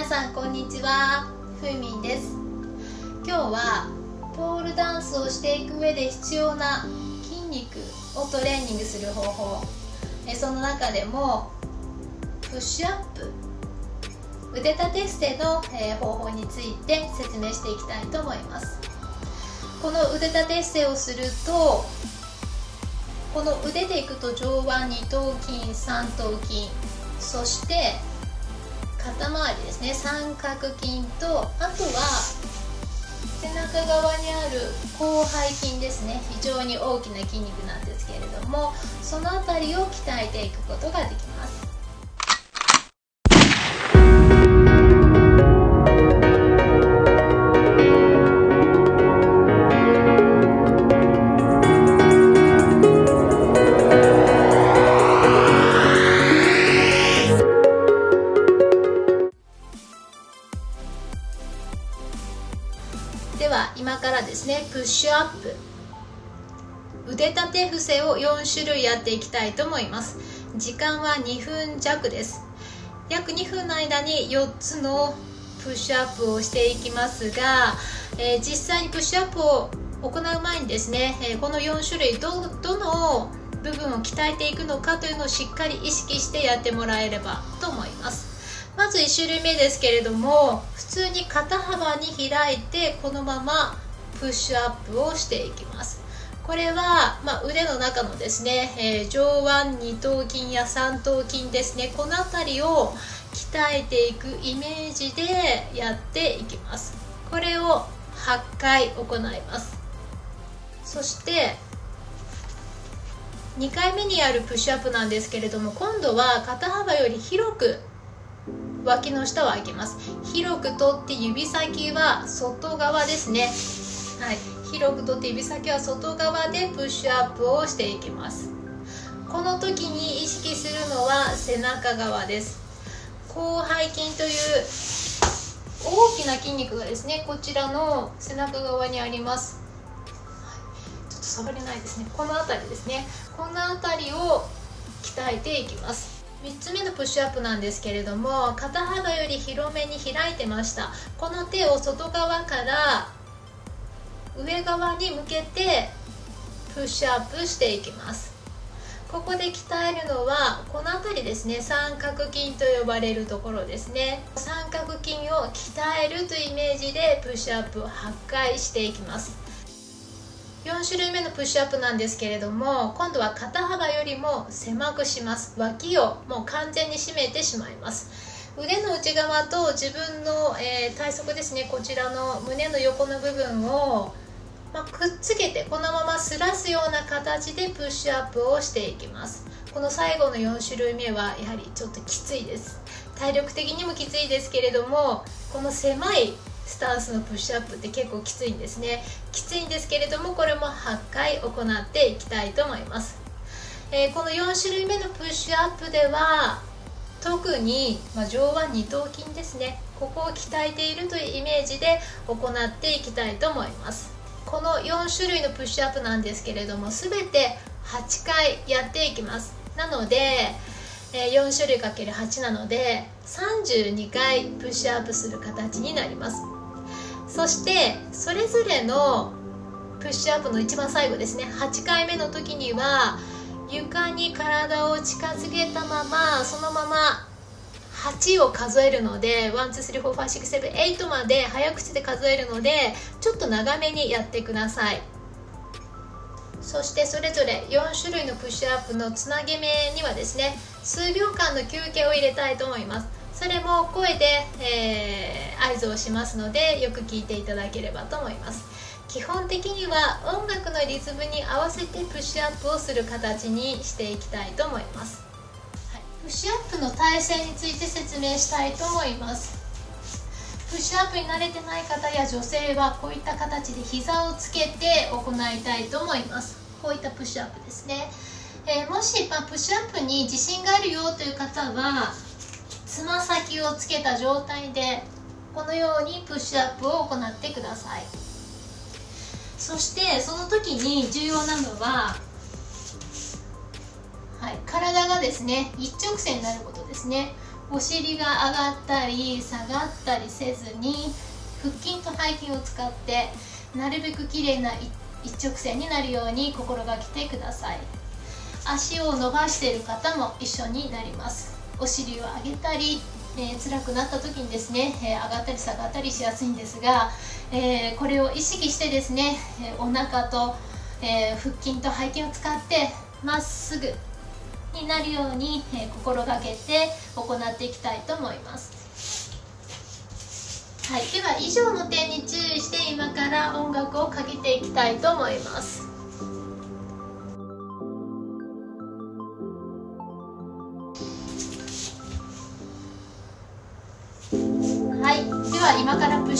皆さんこんにちは。ふみんです。今日はポールダンスをしていく上で必要な筋肉をトレーニングする方法。えその中でもプッシュアップ腕立て伏せのえ方法について説明していきたいと思います。この腕立て伏せをするとこの腕でいくと上腕二頭筋三頭筋そして肩周りですね。三角筋とあとは背中側にある広背筋ですね。非常に大きな筋肉なんですけれどもその辺りを鍛えていくことができます。では今からですねプッシュアップ。腕立て伏せを4種類やっていきたいと思います。時間は2分弱です。約2分の間に4つのプッシュアップをしていきますが、えー、実際にプッシュアップを行う前にですね、えー、この4種類どどの部分を鍛えていくのかというのをしっかり意識してやってもらえればと思います。まず1種類目ですけれども普通に肩幅に開いてこのままプッシュアップをしていきます。これは、まあ、腕の中のですね、えー、上腕二頭筋や三頭筋ですねこの辺りを鍛えていくイメージでやっていきます。これを8回行います。そして2回目にやるプッシュアップなんですけれども今度は肩幅より広く脇の下を開けます。広く取って指先は外側ですね。はい。広く取って指先は外側でプッシュアップをしていきます。この時に意識するのは背中側です。広背筋という大きな筋肉がですねこちらの背中側にあります。ちょっと触れないですね。この辺りですね。この辺りを鍛えていきます。3つ目のプッシュアップなんですけれども肩幅より広めに開いてました。この手を外側から上側に向けてプッシュアップしていきます。ここで鍛えるのはこの辺りですね。三角筋と呼ばれるところですね。三角筋を鍛えるというイメージでプッシュアップを8回していきます。4種類目のプッシュアップなんですけれども今度は肩幅よりも狭くします。脇をもう完全に締めてしまいます。腕の内側と自分の、えー、体側ですねこちらの胸の横の部分を、まあ、くっつけてこのまますらすような形でプッシュアップをしていきます。この最後の4種類目はやはりちょっときついです。体力的にもきついですけれどもこの狭いスタンスのプッシュアップって結構きついんですね。きついんですけれどもこれも8回行っていきたいと思います、えー、この4種類目のプッシュアップでは特に、まあ、上腕二頭筋ですね。ここを鍛えているというイメージで行っていきたいと思います。この4種類のプッシュアップなんですけれども全て8回やっていきます。なので4種類 ×8 なので32回プッシュアップする形になります。そしてそれぞれのプッシュアップの一番最後ですね。8回目の時には床に体を近づけたままそのまま8を数えるので1234567 8まで早口で数えるのでちょっと長めにやってください。そしてそれぞれ4種類のプッシュアップのつなげ目にはですね数秒間の休憩を入れたいと思います。それも声で、えー、合図をしますのでよく聞いていただければと思います。基本的には音楽のリズムに合わせてプッシュアップをする形にしていきたいと思います、はい、プッシュアップの体勢について説明したいと思います。プッシュアップに慣れてない方や女性はこういった形で膝をつけて行いたいと思います。こういったプッシュアップですね、えー、もし、まあ、プッシュアップに自信があるよという方はつま先をつけた状態でこのようにプッシュアップを行ってください。そしてその時に重要なのは、はい、体がですね一直線になることですね。お尻が上がったり下がったりせずに腹筋と背筋を使ってなるべく綺麗な一直線になるように心がけてください。足を伸ばしている方も一緒になります。お尻を上げたり、えー、辛くなった時にですね、えー、上がったり下がったりしやすいんですが、えー、これを意識してですね、えお腹と、え腹筋と背筋を使ってまっすぐになるように、え心がけて行っていきたいと思います。はい、では以上の点に注意して今から音楽をかけていきたいと思います。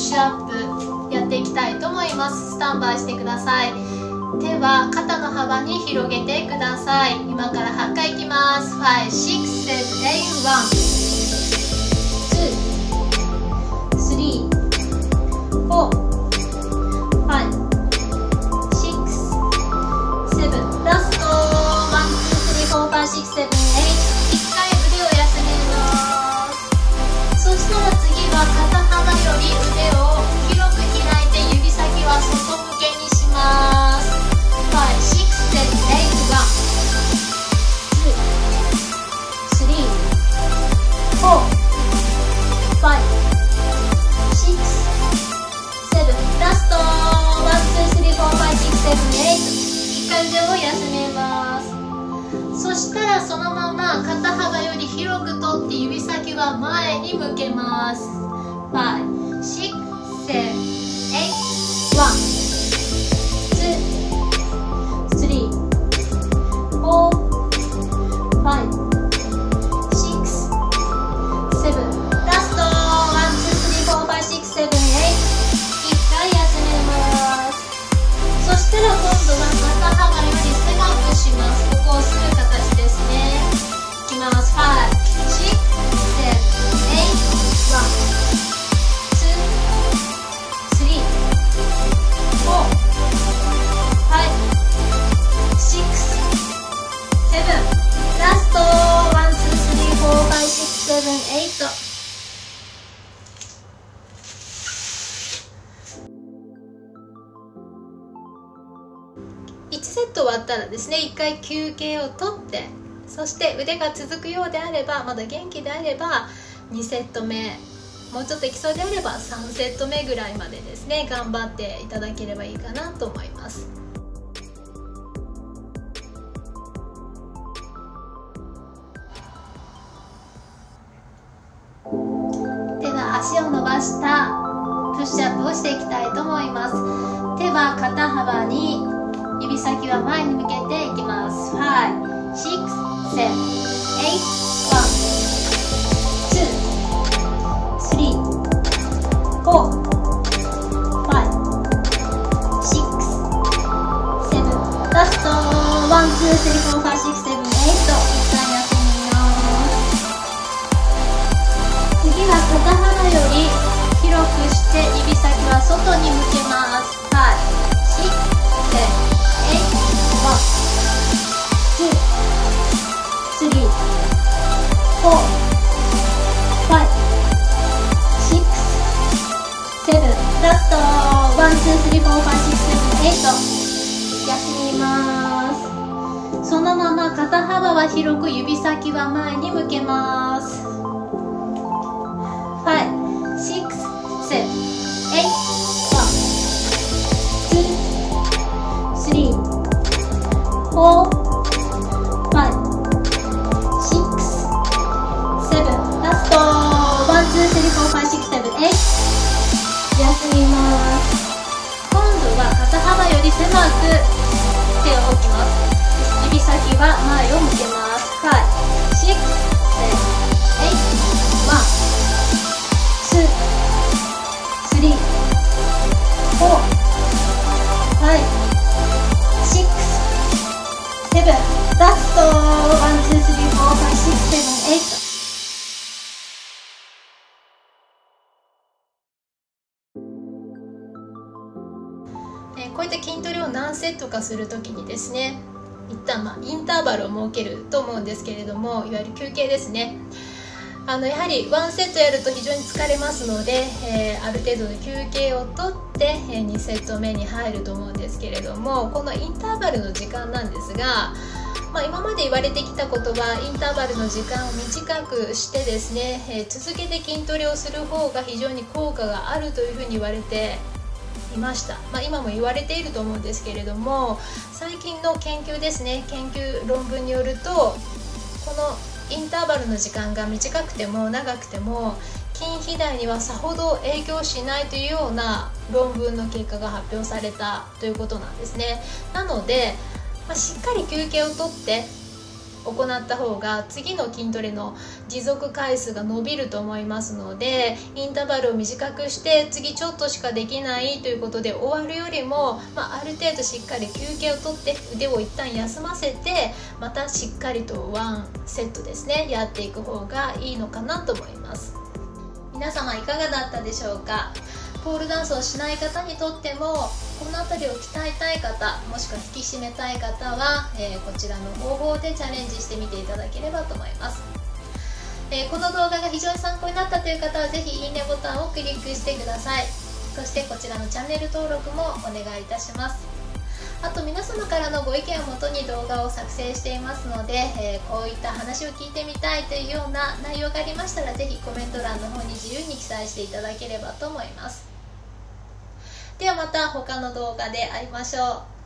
シュアップやっていきたいと思います。スタンバイしてください。手は肩の幅に広げてください。今から8回いきます。5 6 7 8 1そのまま肩幅より広くとって指先は前に向けます。5、6、7、回休憩をとってそして腕が続くようであればまだ元気であれば2セット目もうちょっといきそうであれば3セット目ぐらいまでですね頑張っていただければいいかなと思います。では足を伸ばしたプッシュアップをしていきたいと思います。手は肩幅に指先は前に向けて幅は広く指先は前に向けます。5 6 7 8 1 2 3 4 7ラスト1 2 3 4 5 6 7 8こういった筋トレを何セットかするときにですね一旦まあインターバルを設けると思うんですけれどもいわゆる休憩ですね。あのやはりワンセットやると非常に疲れますので、えー、ある程度の休憩をとって、え、2セット目に入ると思うんですけれどもこのインターバルの時間なんですが、まあ、今まで言われてきたことはインターバルの時間を短くしてですね、えー、続けて筋トレをする方が非常に効果があるというふうに言われていました、まあ、今も言われていると思うんですけれども最近の研究ですね研究論文によるとこのインターバルの時間が短くても長くても筋肥大にはさほど影響しないというような論文の結果が発表されたということなんですね。なので、まあ、しっかり休憩をとって行った方が次の筋トレの持続回数が伸びると思いますのでインターバルを短くして次ちょっとしかできないということで終わるよりも、まあ、ある程度しっかり休憩をとって腕を一旦休ませてまたしっかりとワンセットですねやっていく方がいいのかなと思います。皆様いかがだったでしょうか？ポールダンスをしない方にとってもこの辺りを鍛えたい方もしくは引き締めたい方は、えー、こちらの方法でチャレンジしてみていただければと思います、えー、この動画が非常に参考になったという方は是非いいねボタンをクリックしてください。そしてこちらのチャンネル登録もお願いいたします。あと皆様からのご意見をもとに動画を作成していますので、えー、こういった話を聞いてみたいというような内容がありましたらぜひコメント欄の方に自由に記載していただければと思います。ではまた他の動画で会いましょう。